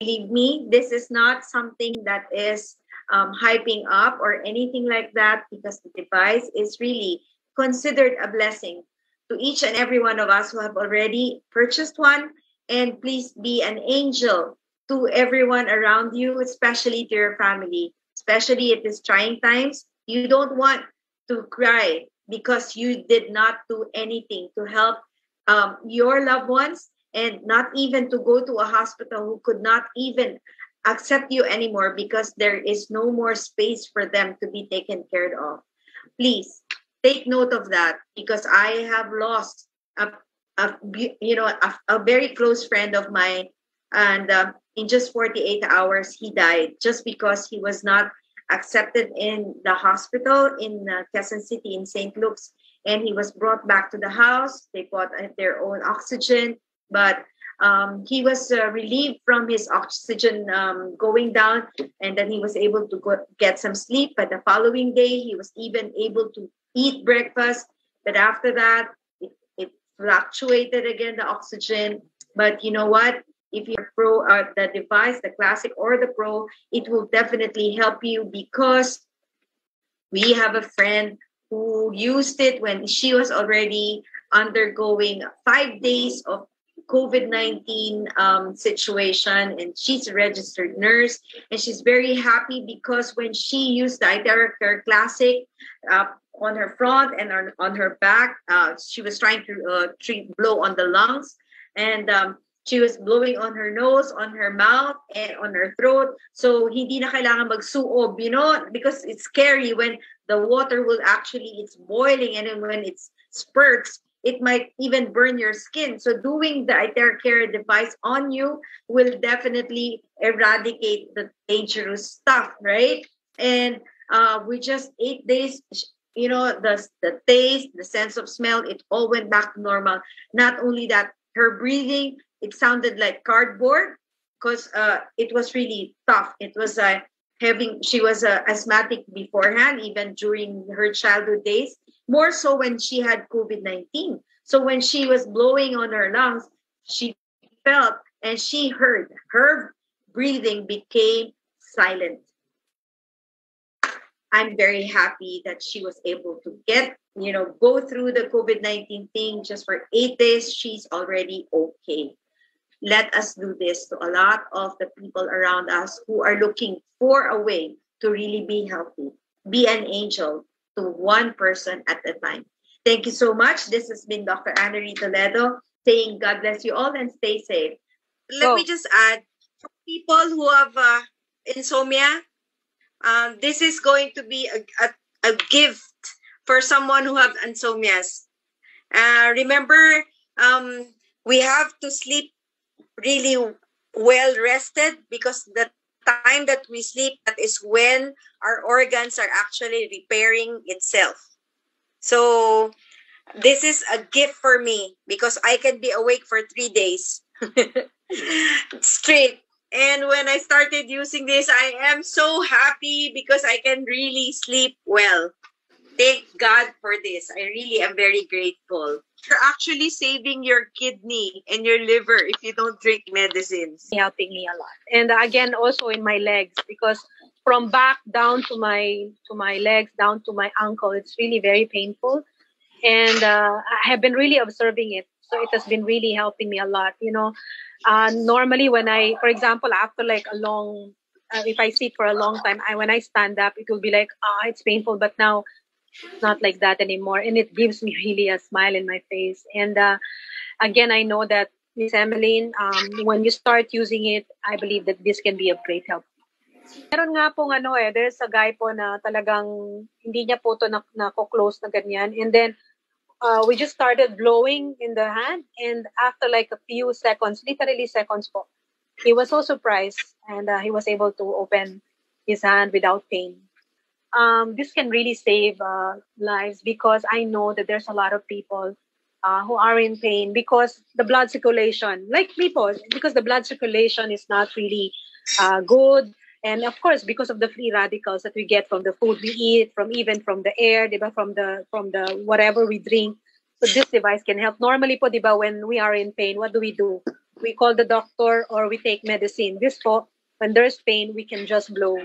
believe me, this is not something that is um, hyping up or anything like that because the device is really considered a blessing to each and every one of us who have already purchased one. And please be an angel to everyone around you, especially to your family, especially at these trying times. You don't want to cry because you did not do anything to help um, your loved ones and not even to go to a hospital who could not even accept you anymore because there is no more space for them to be taken care of. Please take note of that because I have lost a, a you know a, a very close friend of mine and uh, in just 48 hours he died just because he was not accepted in the hospital in uh, Quezon City in St. Luke's and he was brought back to the house they bought their own oxygen but um, he was uh, relieved from his oxygen um, going down and then he was able to go, get some sleep. But the following day he was even able to eat breakfast. But after that it, it fluctuated again the oxygen. But you know what? If you're pro uh, the device the classic or the pro it will definitely help you because we have a friend who used it when she was already undergoing five days of COVID 19 um, situation, and she's a registered nurse. And she's very happy because when she used the Care Classic uh, on her front and on, on her back, uh, she was trying to uh, treat, blow on the lungs. And um, she was blowing on her nose, on her mouth, and on her throat. So hindi na kailangan magsuob, you know, because it's scary when the water will actually, it's boiling and then when it spurts, it might even burn your skin. So doing the Care device on you will definitely eradicate the dangerous stuff, right? And uh, we just eight days, you know, the the taste, the sense of smell, it all went back to normal. Not only that, her breathing, it sounded like cardboard because uh, it was really tough. It was uh, having she was uh, asthmatic beforehand, even during her childhood days more so when she had COVID 19. So when she was blowing on her lungs, she felt and she heard her breathing became silent. I'm very happy that she was able to get, you know, go through the COVID 19 thing just for eight days. She's already okay. Let us do this to a lot of the people around us who are looking for a way to really be healthy. Be an angel to one person at a time. Thank you so much. This has been Dr. Annery Toledo saying God bless you all and stay safe. Let me just add for people who have uh, insomnia, um, this is going to be a, a, a, gift for someone who have insomnias. Uh, remember, um, we have to sleep really well rested because the time that we sleep, that is when our organs are actually repairing itself. So this is a gift for me because I can be awake for three days straight. And when I started using this, I am so happy because I can really sleep well. Thank God for this. I really am very grateful you're actually saving your kidney and your liver if you don't drink medicines. Helping me a lot. And again, also in my legs because from back down to my to my legs down to my ankle, it's really very painful. And uh, I have been really observing it, so it has been really helping me a lot. You know, uh, normally when I, for example, after like a long uh, if I sit for a long time, I when I stand up, it will be like, ah, oh, it's painful. But now not like that anymore and it gives me really a smile in my face and uh, again i know that miss emmeline um, when you start using it i believe that this can be of great help Meron nga pong ano eh, there's a guy po na talagang hindi niya po to na, na close na ganyan. And then, uh, we just started blowing in the hand. And after like a few seconds, literally seconds po, he was so surprised and uh, he was able to open his hand without pain um, this can really save uh, lives because I know that there's a lot of people uh, who are in pain because the blood circulation, like people, because the blood circulation is not really uh, good. And of course, because of the free radicals that we get from the food we eat, from even from the air, diba, from the from the whatever we drink. So this device can help. Normally po, diba, when we are in pain, what do we do? we call the doctor or we take medicine. This po, when there's pain, we can just blow